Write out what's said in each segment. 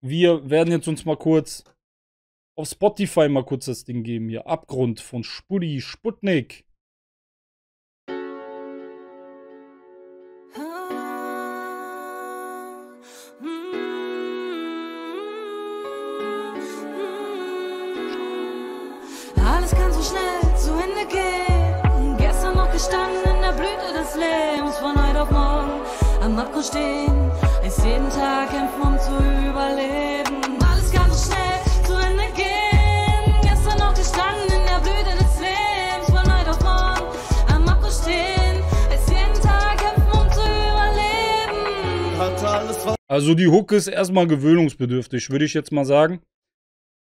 wir werden jetzt uns mal kurz auf Spotify mal kurz das Ding geben hier. Abgrund von Spudi Sputnik. Alles kann so schnell zu Ende gehen. Gestern noch gestanden in der Blüte des Lebens, von heute auf morgen am Abgrund stehen. Jeden Tag kämpfen, um zu überleben. Alles kann so schnell zu Ende gehen. Gestern noch gestanden in der Blüte des Lebens, von heute auf morgen am Abgrund stehen. Ist jeden Tag kämpfen, um zu überleben. Hatte alles, was Also die Hook ist erstmal gewöhnungsbedürftig, würde ich jetzt mal sagen.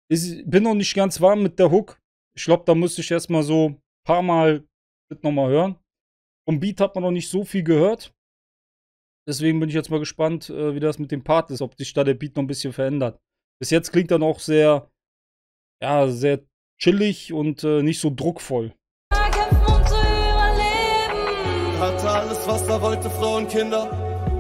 Ich bin noch nicht ganz warm mit der Hook. Ich glaube, da müsste ich erstmal so ein paar Mal nochmal hören. Vom Beat hat man noch nicht so viel gehört. Deswegen bin ich jetzt mal gespannt, äh, wie das mit dem Part ist, ob sich da der Beat noch ein bisschen verändert. Bis jetzt klingt er noch sehr, ja, sehr chillig und äh, nicht so druckvoll. Hatte alles, was er wollte, Frau und Kinder.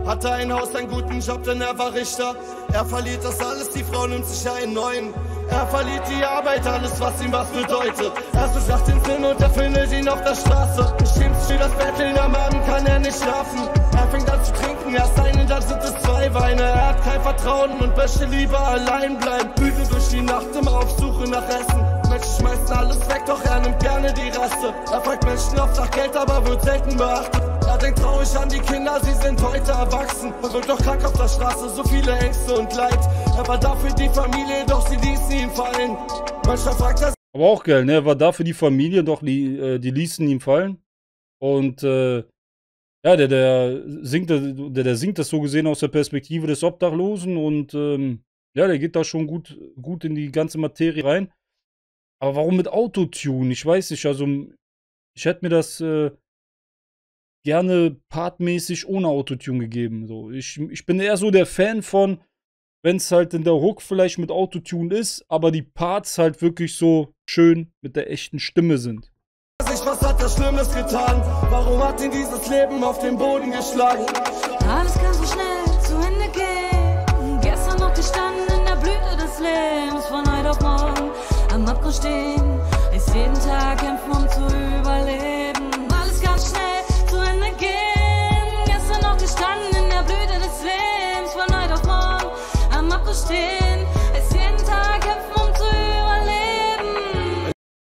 Hatte ein Haus, einen guten Job, denn er war Richter. Er verliert das alles, die Frau nimmt sich einen neuen. Er verliert die Arbeit, alles, was ihm was bedeutet. Er sucht nach den Sinn und er findet ihn auf der Straße. Sich für das Betteln, am Abend kann er nicht schlafen. Er fängt an zu trinken, erst einen, dann sind es zwei Weine. Er hat kein Vertrauen und möchte lieber allein bleiben. Müde durch die Nacht immer auf Suche nach Essen. Menschen schmeißen alles weg, doch er nimmt gerne die Reste. Er fragt Menschen oft nach Geld, aber wird selten beachtet. Er denkt traurig an die Kinder, sie sind heute erwachsen. Er wird doch krank auf der Straße, so viele Ängste und Leid. Er war da für die Familie, doch sie ließen ihn fallen. Manchmal fragt er Aber auch geil, ne? Er war da für die Familie, doch die, äh, die ließen ihm fallen. Und äh, ja, der, der singt, der, der singt das so gesehen aus der Perspektive des Obdachlosen und ähm, ja, der geht da schon gut, gut in die ganze Materie rein. Aber warum mit Autotune? Ich weiß nicht, also ich hätte mir das äh, gerne partmäßig ohne Autotune gegeben. So. Ich, ich bin eher so der Fan von, wenn es halt in der Hook vielleicht mit Autotune ist, aber die Parts halt wirklich so schön mit der echten Stimme sind. Sich, was hat er Schlimmes getan? Warum hat ihn dieses Leben auf den Boden geschlagen? Alles kann so schnell zu Ende gehen. Gestern noch gestanden in der Blüte des Lebens, von heute auf morgen am Abgrund stehen. Ist jeden Tag kämpfen, um zu überleben. Alles kann schnell zu Ende gehen. Gestern noch gestanden in der Blüte des Lebens, von heute auf morgen am Abgrund stehen.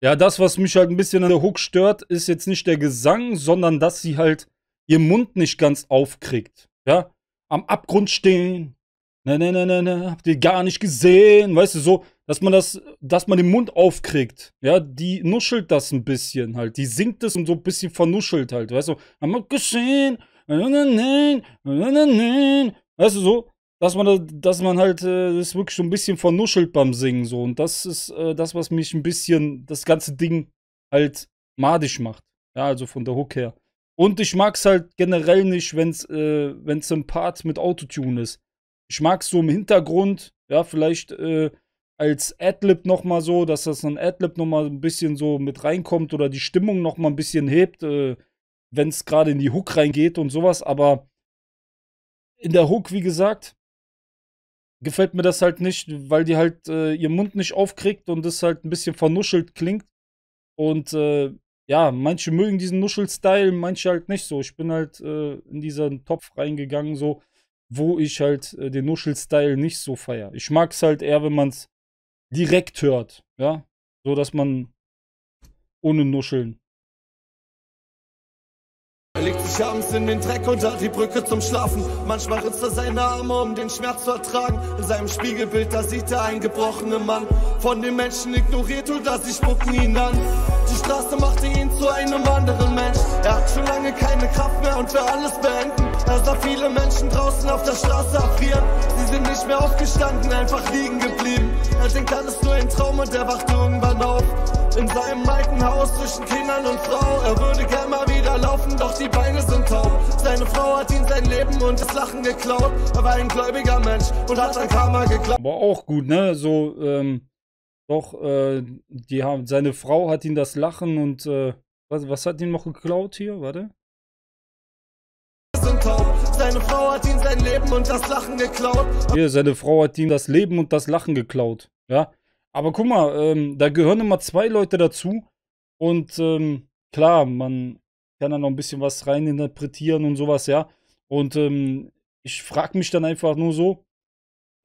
Ja, das, was mich halt ein bisschen an der Hook stört, ist jetzt nicht der Gesang, sondern dass sie halt ihr Mund nicht ganz aufkriegt. Ja, am Abgrund stehen. Ne, ne, ne, ne, ne, habt ihr gar nicht gesehen. Weißt du, so, dass man das, dass man den Mund aufkriegt. Ja, die nuschelt das ein bisschen halt. Die singt es und so ein bisschen vernuschelt halt. Weißt du, am Abgrund stehen. ne, ne, ne, ne, ne, ne. Weißt du, so, dass man, da- dass man halt äh, das wirklich so ein bisschen vernuschelt beim Singen so. Und das ist äh, das, was mich ein bisschen, das ganze Ding halt madig macht. Ja, also von der Hook her. Und ich mag's halt generell nicht, wenn's, äh, ein Part mit Autotune ist. Ich mag's so im Hintergrund, ja, vielleicht äh, als Adlib nochmal so, dass das ein Adlib nochmal ein bisschen so mit reinkommt oder die Stimmung nochmal ein bisschen hebt, äh, wenn's gerade in die Hook reingeht und sowas, aber in der Hook, wie gesagt, gefällt mir das halt nicht, weil die halt äh, ihr Mund nicht aufkriegt und es halt ein bisschen vernuschelt klingt. Und äh, ja, manche mögen diesen Nuschel-Style, manche halt nicht so. Ich bin halt äh, in diesen Topf reingegangen, so, wo ich halt äh, den Nuschel-Style nicht so feier. Ich mag es halt eher, wenn man es direkt hört, ja, so dass man ohne Nuscheln. Sich abends in den Dreck unter die Brücke zum Schlafen. Manchmal ritzt er seine Arme, um den Schmerz zu ertragen. In seinem Spiegelbild, da sieht er einen gebrochenen Mann. Von den Menschen ignoriert oder sie spucken ihn an. Die Straße machte ihn zu einem anderen Mensch. Er hat schon lange keine Kraft mehr und will alles beenden. Er sah viele Menschen draußen auf der Straße erfrieren. Sie sind nicht mehr aufgestanden, einfach liegen geblieben. Er denkt alles nur ein Traum und er wacht irgendwann auf. In seinem alten Haus zwischen Kindern und Frau. Er würde gern mal wieder laufen, doch die Beine sind taub. Seine Frau hat ihm sein Leben und das Lachen geklaut. Er war ein gläubiger Mensch und hat an Karma geglaubt. Aber auch gut, ne? So, ähm, doch, äh, die haben, seine Frau hat ihn das Lachen und, äh, was, was hat ihn noch geklaut hier? Warte. Seine Frau hat ihm sein Leben und das Lachen geklaut. Hier, seine Frau hat ihm das Leben und das Lachen geklaut. Ja. Aber guck mal, ähm, da gehören immer zwei Leute dazu. Und ähm, klar, man kann da noch ein bisschen was reininterpretieren und sowas, ja. Und ähm, ich frage mich dann einfach nur so,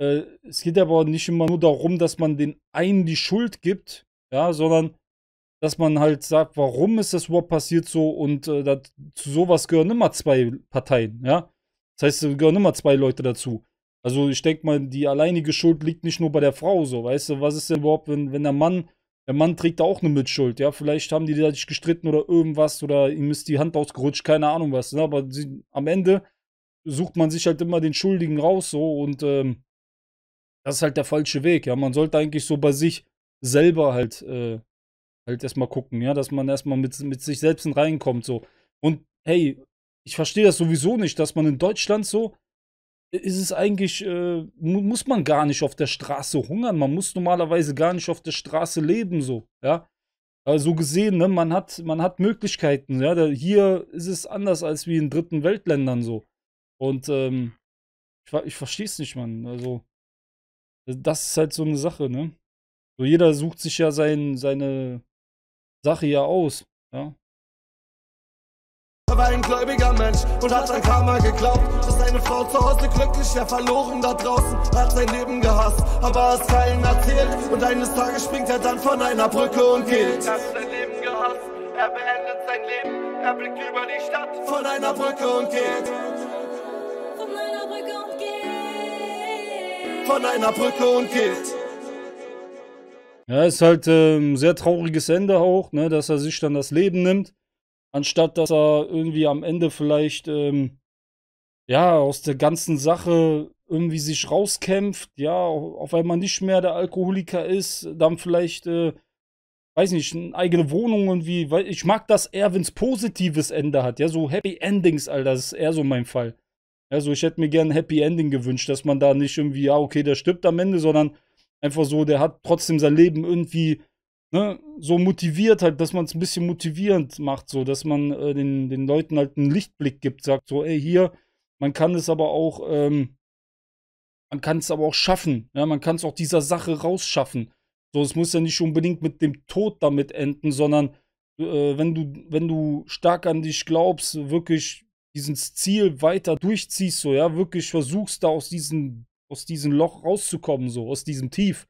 äh, es geht aber nicht immer nur darum, dass man den einen die Schuld gibt, ja, sondern dass man halt sagt, warum ist das überhaupt passiert so und äh, dat, zu sowas gehören immer zwei Parteien, ja. Das heißt, es gehören immer zwei Leute dazu. Also ich denke mal, die alleinige Schuld liegt nicht nur bei der Frau so, weißt du, was ist denn überhaupt, wenn, wenn der Mann, der Mann trägt da auch eine Mitschuld, ja, vielleicht haben die sich gestritten oder irgendwas oder ihm ist die Hand ausgerutscht, keine Ahnung was, ne? aber sie, am Ende sucht man sich halt immer den Schuldigen raus so und ähm, das ist halt der falsche Weg, ja. Man sollte eigentlich so bei sich selber halt, äh, halt erstmal gucken, ja, dass man erstmal mit, mit sich selbst reinkommt, so. Und hey, ich verstehe das sowieso nicht, dass man in Deutschland so, ist es eigentlich, äh, muss man gar nicht auf der Straße hungern, man muss normalerweise gar nicht auf der Straße leben, so, ja. Also gesehen, ne, man hat, man hat Möglichkeiten, ja. Hier ist es anders als wie in dritten Weltländern so. Und ähm, ich, ich verstehe es nicht, Mann. Also, das ist halt so eine Sache, ne? So jeder sucht sich ja sein, seine Sache ja aus, ja. Er war ein gläubiger Mensch und hat an Karma geglaubt. Dass seine Frau zu Hause glücklich, er verloren da draußen. Hat sein Leben gehasst, aber es keinen erzählt. Und eines Tages springt er dann von einer Brücke und geht. Er hat sein Leben gehasst, er beendet sein Leben. Er blickt über die Stadt von einer Brücke und geht. Von einer Brücke und geht. Ja, ist halt ähm, ein sehr trauriges Ende auch, ne, dass er sich dann das Leben nimmt, anstatt dass er irgendwie am Ende vielleicht, ähm, ja, aus der ganzen Sache irgendwie sich rauskämpft, ja, auf einmal nicht mehr der Alkoholiker ist, dann vielleicht, äh, weiß nicht, eine eigene Wohnung irgendwie, weil ich mag das eher, wenn es positives Ende hat, ja, so Happy Endings, Alter, das ist eher so mein Fall. Also ich hätte mir gerne ein Happy Ending gewünscht, dass man da nicht irgendwie, ja, okay, der stirbt am Ende, sondern einfach so, der hat trotzdem sein Leben irgendwie ne, so motiviert halt, dass man es ein bisschen motivierend macht, so, dass man äh, den, den Leuten halt einen Lichtblick gibt, sagt so, ey, hier, man kann es aber auch, ähm, man kann es aber auch schaffen, ja, man kann es auch dieser Sache rausschaffen. So, es muss ja nicht unbedingt mit dem Tod damit enden, sondern äh, wenn du, wenn du stark an dich glaubst, wirklich dieses Ziel weiter durchziehst, so, ja, wirklich versuchst da aus diesem, aus diesem Loch rauszukommen, so, aus diesem Tief,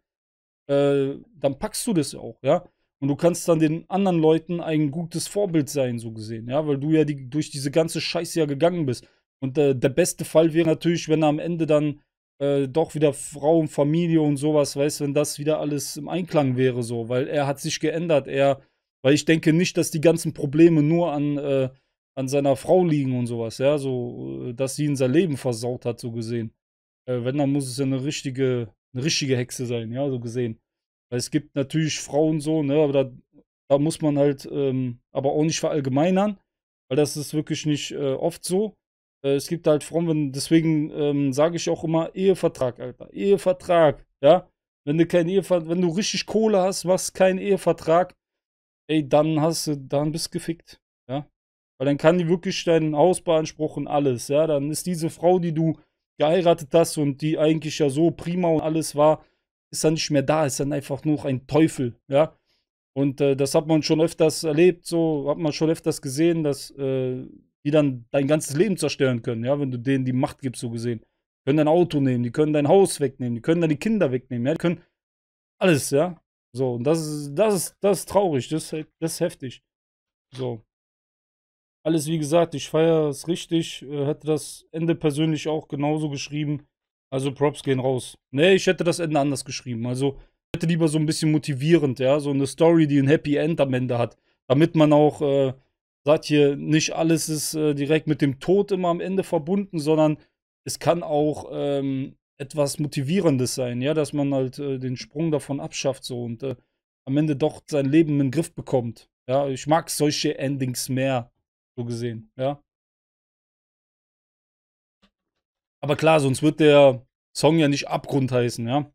äh, dann packst du das auch, ja. Und du kannst dann den anderen Leuten ein gutes Vorbild sein, so gesehen, ja, weil du ja die, durch diese ganze Scheiße ja gegangen bist. Und äh, der beste Fall wäre natürlich, wenn am Ende dann äh, doch wieder Frau und Familie und sowas, weißt, wenn das wieder alles im Einklang wäre, so, weil er hat sich geändert, er, weil ich denke nicht, dass die ganzen Probleme nur an, äh, an seiner Frau liegen und sowas, ja, so, äh, dass sie ihn sein Leben versaut hat, so gesehen. Äh, wenn, dann muss es ja eine richtige, eine richtige Hexe sein, ja, so gesehen. Weil es gibt natürlich Frauen so, ne, aber da, da muss man halt ähm, aber auch nicht verallgemeinern, weil das ist wirklich nicht äh, oft so. Äh, es gibt halt Frauen, wenn, deswegen ähm, sage ich auch immer Ehevertrag, Alter. Ehevertrag, ja. Wenn du kein Ehevertrag, wenn du richtig Kohle hast, machst keinen Ehevertrag, ey, dann hast du, dann bist gefickt, ja. Weil dann kann die wirklich dein Haus beanspruchen, alles, ja. Dann ist diese Frau, die du geheiratet hast und die eigentlich ja so prima und alles war, ist dann nicht mehr da, ist dann einfach nur ein Teufel, ja. Und äh, das hat man schon öfters erlebt, so hat man schon öfters gesehen, dass äh, die dann dein ganzes Leben zerstören können, ja, wenn du denen die Macht gibst, so gesehen. Die können dein Auto nehmen, die können dein Haus wegnehmen, die können deine Kinder wegnehmen, ja, die können alles, ja. So, und das ist, das ist, das ist traurig, das, das ist heftig. So. Alles wie gesagt, ich feiere es richtig, äh, hätte das Ende persönlich auch genauso geschrieben. Also Props gehen raus. Nee, ich hätte das Ende anders geschrieben. Also hätte lieber so ein bisschen motivierend, ja, so eine Story, die ein Happy End am Ende hat. Damit man auch äh, sagt hier, nicht alles ist äh, direkt mit dem Tod immer am Ende verbunden, sondern es kann auch ähm, etwas Motivierendes sein, ja, dass man halt äh, den Sprung davon abschafft so und äh, am Ende doch sein Leben in den Griff bekommt. Ja, ich mag solche Endings mehr, so gesehen, ja. Aber klar, sonst wird der Song ja nicht Abgrund heißen, ja.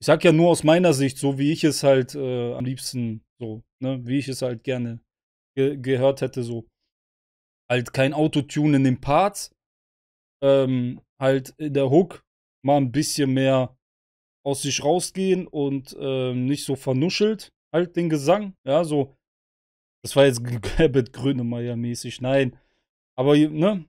Ich sag ja nur aus meiner Sicht, so wie ich es halt äh, am liebsten so, ne, wie ich es halt gerne ge gehört hätte, so. Halt kein Autotune in den Parts, ähm, halt in der Hook mal ein bisschen mehr aus sich rausgehen und ähm, nicht so vernuschelt halt den Gesang. Ja, so. Das war jetzt Herbert Grönemeyer mäßig, nein. Aber, ne?